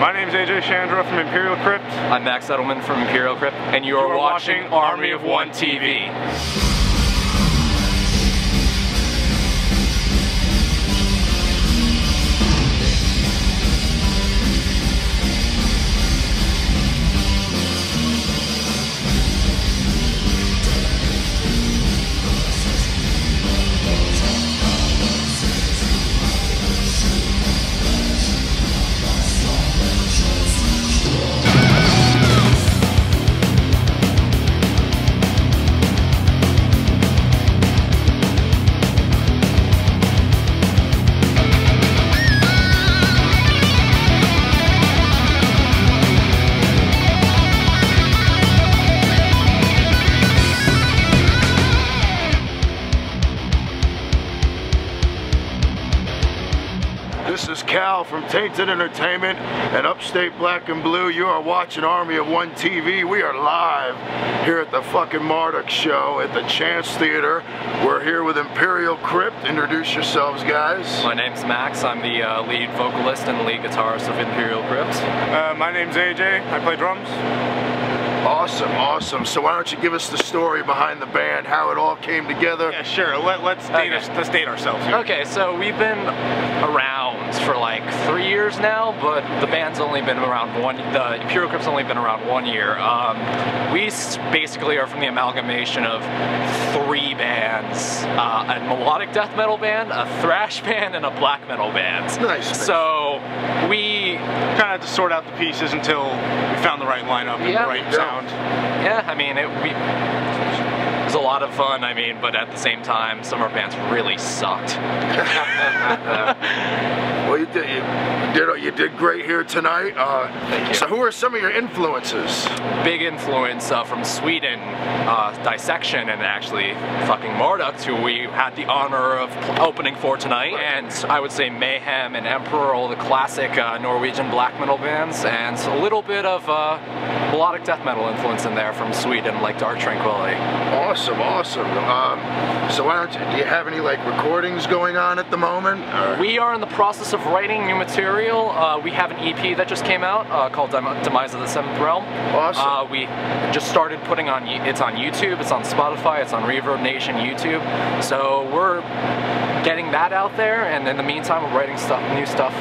My name's AJ Sciandra from Imperial Crypt. I'm Max Edelmann from Imperial Crypt, and you are, You are watching, watching Army of One TV. Is Kal from Tainted Entertainment and Upstate Black and Blue. You are watching Army of One TV. We are live here at the fucking Marduk show at the Chance Theater. We're here with Imperial Crypt. Introduce yourselves, guys. My name's Max. I'm the uh, lead vocalist and lead guitarist of Imperial Crypt. Uh, my name's AJ. I play drums. Awesome, awesome. So why don't you give us the story behind the band, how it all came together? Yeah, sure. Let, let's date Okay. us, let's date ourselves here. Okay, so we've been around for like three years now, but the band's only been around one. The Imperial Crypt's only been around one year. Um, we basically are from the amalgamation of three bands: uh, a melodic death metal band, a thrash band, and a black metal band. Nice. So we Kind of had to sort out the pieces until we found the right lineup and Yeah. the right Yeah. sound. Yeah, I mean, it, we, it was a lot of fun. I mean, but at the same time, some of our bands really sucked. Well, you did, you did, you did great here tonight. Uh. So who are some of your influences? Big influence uh, from Sweden, uh, Dissection, and actually fucking Marduk, who we had the honor of opening for tonight. And I would say Mayhem and Emperor, all the classic uh, Norwegian black metal bands, and a little bit of uh, melodic death metal influence in there from Sweden, like Dark Tranquillity. Awesome, awesome. Um, so why don't you, do you have any like recordings going on at the moment? Or- We are in the process of writing new material. Uh, we have an EP that just came out uh, called Dem- Demise of the Seventh Realm. Awesome. Uh, we just started putting on. It's on YouTube. It's on Spotify. It's on Reverb Nation YouTube. So we're getting that out there, and in the meantime, we're writing stuff, new stuff.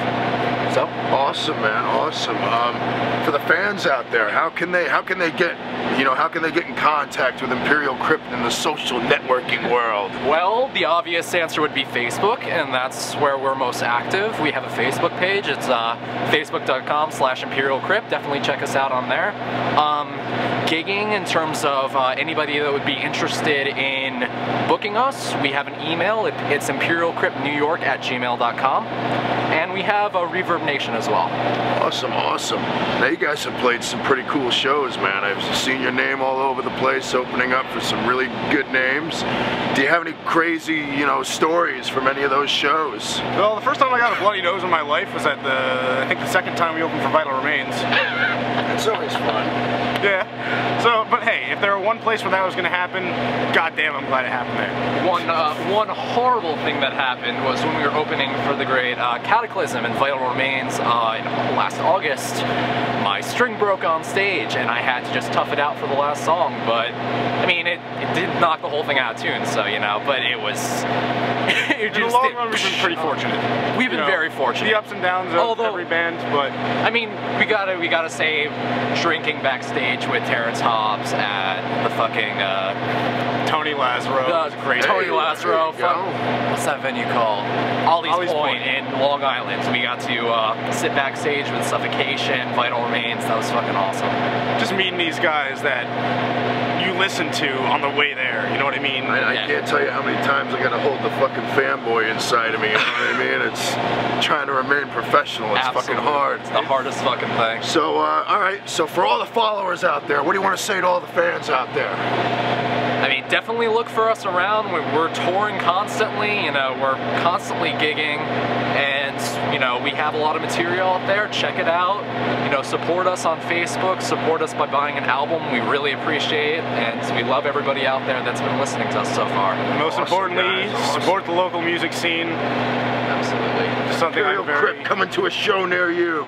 So Awesome, man. Awesome. Um, for the fans out there, how can they how can they get you know how can they get in contact with Imperial Crypt in the social networking world? Well, the obvious answer would be Facebook, and that's where we're most active. We have a Facebook page. It's uh, facebook.com slash Imperial Crypt. Definitely check us out on there. Um, gigging in terms of uh, anybody that would be interested in booking us, we have an email. It, it's imperialcryptnewyork at gmail.com. And we have a Reverb Nation as well. Awesome, awesome. Now you guys have played some pretty cool shows, man. I've seen your name all over the place, opening up for some really good names. Do you have any crazy you know stories from any of those shows? Well, the first time I got a bloody nose in my life was at the, I think the second time we opened for Vital Remains. It's always fun. Yeah. So, but hey, if there were one place where that was going to happen, goddamn, I'm glad it happened there. One uh, one horrible thing that happened was when we were opening for the great uh, Cataclysm and Vital Remains uh, last August. My string broke on stage, and I had to just tough it out for the last song. But I mean, it, it did knock the whole thing out of tune, so you know. But it was. it In the long did- run, we've been pretty fortunate. We've been know, very fortunate. The ups and downs of Although- every band, but I mean, we gotta we gotta say, drinking backstage with Terrance Hobbs at the fucking uh, Tony Lazaro was the great. Tony Hey, Lazaro. there you fuck- go. what's that venue called? Ollie's, Ollie's Point, Point. in Long Island. We got to uh, sit backstage with Suffocation, Vital Remains. That was fucking awesome. Just meeting these guys that you listen to on the way there. You know what I mean? I, I Yeah. can't tell you how many times I gotta hold the fucking fanboy inside of me. You know what I mean? It's trying to remain professional. It's fucking hard. It's the hardest fucking thing. So, uh, all right. So, for all the followers out there, what do you want to say to all the fans out there? I mean, definitely look for us around. We- We're touring constantly. You know, we're constantly gigging, and you know, we have a lot of material out there. Check it out. You know, support us on Facebook. Support us by buying an album. We really appreciate it, and we love everybody out there that's been listening to us so far. Most Awesome, importantly, awesome. support the local music scene. Absolutely. Something Imperial I'm very Crypt coming to a show near you.